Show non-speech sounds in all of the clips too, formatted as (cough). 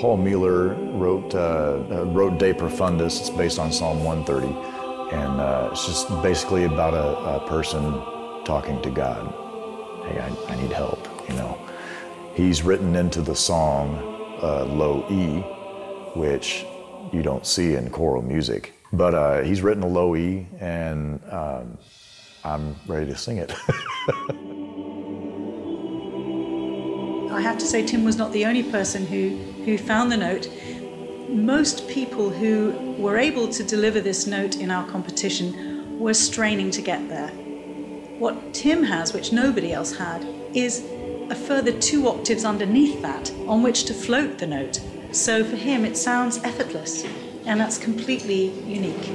Paul Mealor wrote uh, wrote De Profundis. It's based on Psalm 130, and uh, it's just basically about a, a person talking to God. Hey, I, I, need help. You know, he's written into the song uh, low E, which you don't see in choral music, but uh, he's written a low E, and um, I'm ready to sing it. (laughs) I have to say, Tim was not the only person who, who found the note. Most people who were able to deliver this note in our competition were straining to get there. What Tim has, which nobody else had, is a further two octaves underneath that on which to float the note. So for him, it sounds effortless, and that's completely unique.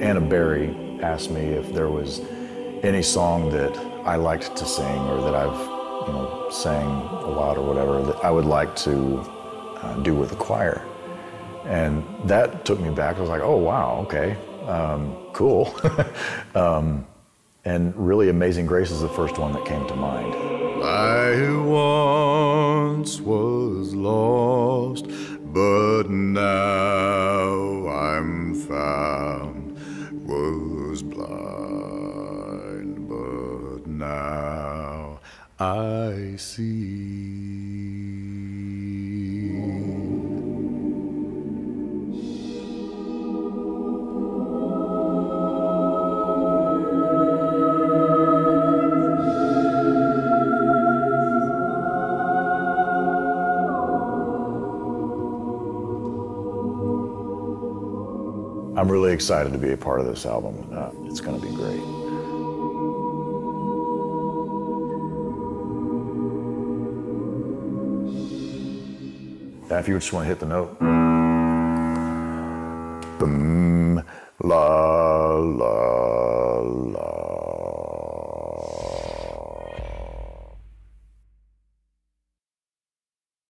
Anna Berry asked me if there was any song that I liked to sing or that I've, you know, sang a lot or whatever that I would like to uh, do with a choir. And that took me back. I was like, oh, wow, okay, um, cool. (laughs) um, and really, Amazing Grace is the first one that came to mind. I once was lost, but now I see. I'm really excited to be a part of this album. Uh, it's going to be great. If you just want to hit the note. Boom, la, la.